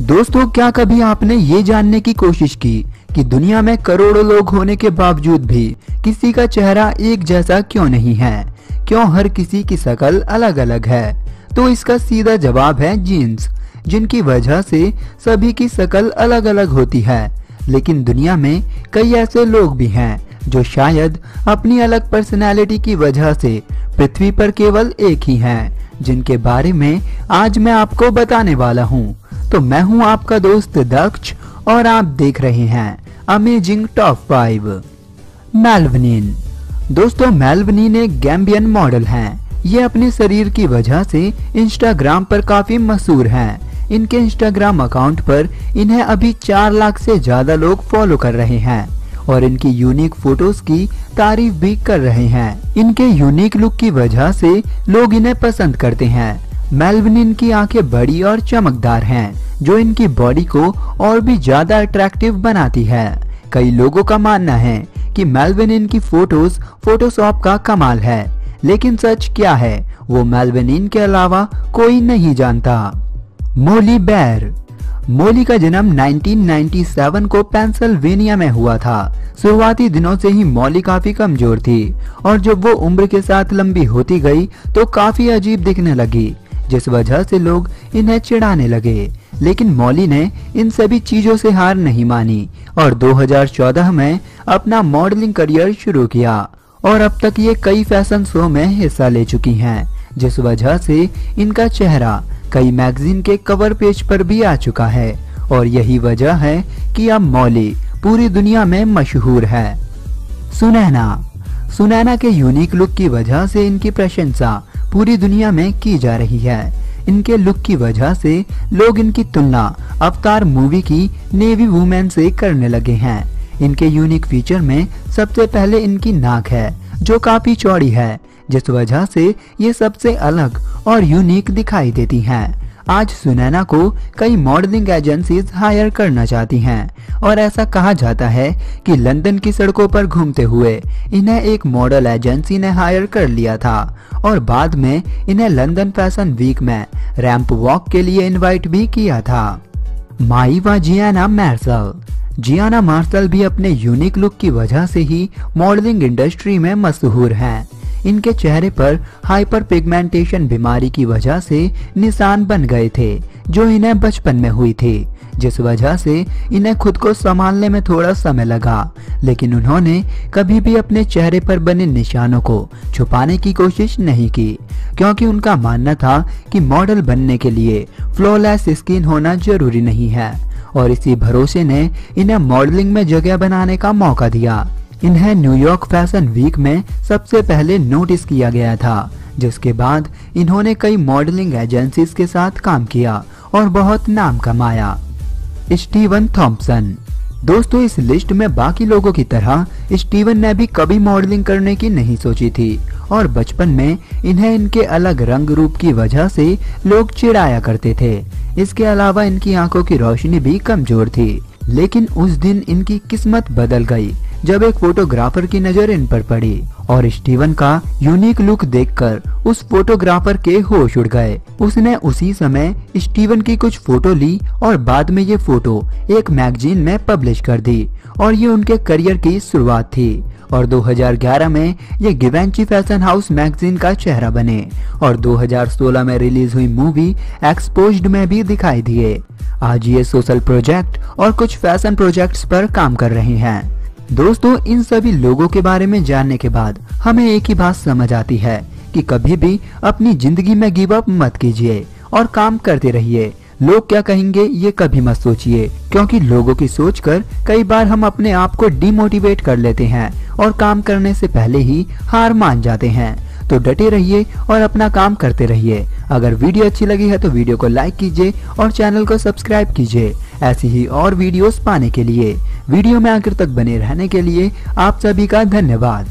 दोस्तों, क्या कभी आपने ये जानने की कोशिश की कि दुनिया में करोड़ों लोग होने के बावजूद भी किसी का चेहरा एक जैसा क्यों नहीं है? क्यों हर किसी की शकल अलग अलग है? तो इसका सीधा जवाब है जीन्स, जिनकी वजह से सभी की शकल अलग अलग होती है। लेकिन दुनिया में कई ऐसे लोग भी हैं जो शायद अपनी अलग पर्सनैलिटी की वजह से पृथ्वी पर केवल एक ही हैं, जिनके बारे में आज मैं आपको बताने वाला हूँ। तो मैं हूँ आपका दोस्त दक्ष और आप देख रहे हैं अमेजिंग टॉप फाइव मेलवनिन दोस्तों मेलवनिन एक गैम्बियन मॉडल हैं। ये अपने शरीर की वजह से इंस्टाग्राम पर काफ़ी मशहूर हैं। इनके इंस्टाग्राम अकाउंट पर इन्हें अभी चार लाख से ज़्यादा लोग फॉलो कर रहे हैं और इनकी यूनिक फ़ोटोज़ की तारीफ़ भी कर रहे हैं। इनके यूनिक लुक की वजह से लोग इन्हें पसंद करते हैं। मेलविन इनकी आँखें बड़ी और चमकदार हैं, जो इनकी बॉडी को और भी ज़्यादा अट्रैक्टिव बनाती है। कई लोगों का मानना है कि मेलविन इनकी फ़ोटोज़ फोटोशॉप का कमाल है। लेकिन सच क्या है वो मेलविन के अलावा कोई नहीं जानता। मोली बैर। मोली का जन्म 1997 को पेंसिल्वेनिया में हुआ था। शुरुआती दिनों से ही मौली काफ़ी कमज़ोर थी और जब वो उम्र के साथ लंबी होती गई तो काफ़ी अजीब दिखने लगी। जिस वजह से लोग इन्हें चिढ़ाने लगे। लेकिन मौली ने इन सभी चीज़ों से हार नहीं मानी और 2014 में अपना मॉडलिंग करियर शुरू किया और अब तक ये कई फ़ैशन शो में हिस्सा ले चुकी हैं, जिस वजह से इनका चेहरा कई मैगजीन के कवर पेज पर भी आ चुका है और यही वजह है कि अब मौली पूरी दुनिया में मशहूर है। सुनैना। सुनैना के यूनिक लुक की वजह से इनकी प्रशंसा पूरी दुनिया में की जा रही है इनके लुक की वजह से लोग इनकी तुलना अवतार मूवी की नेवी वुमेन से करने लगे हैं इनके यूनिक फीचर में सबसे पहले इनकी नाक है, जो काफ़ी चौड़ी है, जिस वजह से ये सबसे अलग और यूनिक दिखाई देती हैं। आज सुनैना को कई मॉडलिंग एजेंसीज हायर करना चाहती हैं और ऐसा कहा जाता है कि लंदन की सड़कों पर घूमते हुए इन्हें एक मॉडल एजेंसी ने हायर कर लिया था और बाद में इन्हें लंदन फ़ैशन वीक में रैंप वॉक के लिए इनवाइट भी किया था माई व जियाना मैर्सल जियाना मार्शल भी अपने यूनिक लुक की वजह से ही मॉडलिंग इंडस्ट्री में मशहूर हैं। इनके चेहरे पर हाइपर पिगमेंटेशन बीमारी की वजह से निशान बन गए थे, जो इन्हें बचपन में हुई थी, जिस वजह से इन्हें खुद को संभालने में थोड़ा समय लगा। लेकिन उन्होंने कभी भी अपने चेहरे पर बने निशानों को छुपाने की कोशिश नहीं की, क्योंकि उनका मानना था कि मॉडल बनने के लिए फ्लोलेस स्किन होना ज़रूरी नहीं है, और इसी भरोसे ने इन्हें मॉडलिंग में जगह बनाने का मौका दिया। इन्हें न्यूयॉर्क फ़ैशन वीक में सबसे पहले नोटिस किया गया था, जिसके बाद इन्होंने कई मॉडलिंग एजेंसीज के साथ काम किया और बहुत नाम कमाया। स्टीवन थॉम्पसन दोस्तों, इस लिस्ट में बाकी लोगों की तरह स्टीवन ने भी कभी मॉडलिंग करने की नहीं सोची थी और बचपन में इन्हें इनके अलग रंग रूप की वजह से लोग चिढ़ाया करते थे। इसके अलावा इनकी आँखों की रोशनी भी कमज़ोर थी, लेकिन उस दिन इनकी किस्मत बदल गई जब एक फोटोग्राफर की नज़र इन पर पड़ी और स्टीवन का यूनिक लुक देखकर उस फोटोग्राफर के होश उड़ गए। उसने उसी समय स्टीवन की कुछ फ़ोटो ली और बाद में ये फ़ोटो एक मैगजीन में पब्लिश कर दी और ये उनके करियर की शुरुआत थी और 2011 में ये गिवेंची फ़ैशन हाउस मैगजीन का चेहरा बने और 2016 में रिलीज़ हुई मूवी एक्सपोज्ड में भी दिखाई दिए। आज ये सोशल प्रोजेक्ट और कुछ फ़ैशन प्रोजेक्ट्स पर काम कर रहे हैं। दोस्तों, इन सभी लोगों के बारे में जानने के बाद हमें एक ही बात समझ आती है कि कभी भी अपनी ज़िंदगी में गिव अप मत कीजिए और काम करते रहिए। लोग क्या कहेंगे, ये कभी मत सोचिए, क्योंकि लोगों की सोच कर कई बार हम अपने आप को डिमोटिवेट कर लेते हैं और काम करने से पहले ही हार मान जाते हैं। तो डटे रहिए और अपना काम करते रहिए। अगर वीडियो अच्छी लगी है तो वीडियो को लाइक कीजिए और चैनल को सब्सक्राइब कीजिए। ऐसी ही और वीडियोस पाने के लिए वीडियो में आखिर तक बने रहने के लिए आप सभी का धन्यवाद।